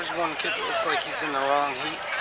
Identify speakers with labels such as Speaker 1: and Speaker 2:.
Speaker 1: There's one kid that looks like he's in the wrong heat.